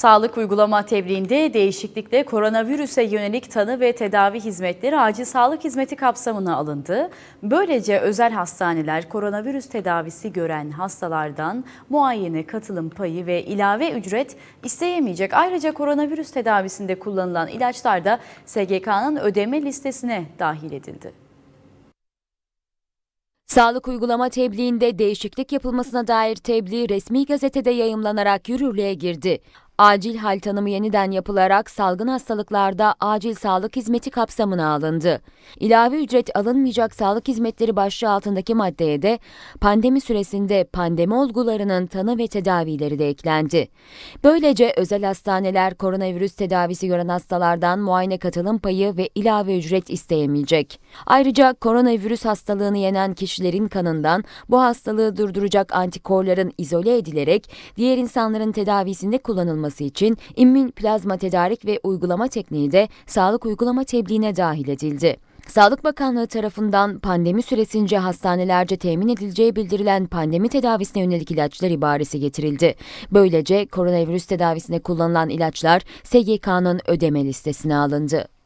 Sağlık uygulama tebliğinde değişiklikle koronavirüse yönelik tanı ve tedavi hizmetleri acil sağlık hizmeti kapsamına alındı. Böylece özel hastaneler koronavirüs tedavisi gören hastalardan muayene katılım payı ve ilave ücret isteyemeyecek. Ayrıca koronavirüs tedavisinde kullanılan ilaçlar da SGK'nın ödeme listesine dahil edildi. Sağlık uygulama tebliğinde değişiklik yapılmasına dair tebliğ resmi gazetede yayımlanarak yürürlüğe girdi. Acil hal tanımı yeniden yapılarak salgın hastalıklarda acil sağlık hizmeti kapsamına alındı. İlave ücret alınmayacak sağlık hizmetleri başlığı altındaki maddeye de pandemi süresinde pandemi olgularının tanı ve tedavileri de eklendi. Böylece özel hastaneler koronavirüs tedavisi gören hastalardan muayene katılım payı ve ilave ücret isteyemeyecek. Ayrıca koronavirüs hastalığını yenen kişilerin kanından bu hastalığı durduracak antikorların izole edilerek diğer insanların tedavisinde kullanılması için immün plazma tedarik ve uygulama tekniği de sağlık uygulama tebliğine dahil edildi. Sağlık Bakanlığı tarafından pandemi süresince hastanelerce temin edileceği bildirilen pandemi tedavisine yönelik ilaçlar ibaresi getirildi. Böylece koronavirüs tedavisine kullanılan ilaçlar SGK'nın ödeme listesine alındı.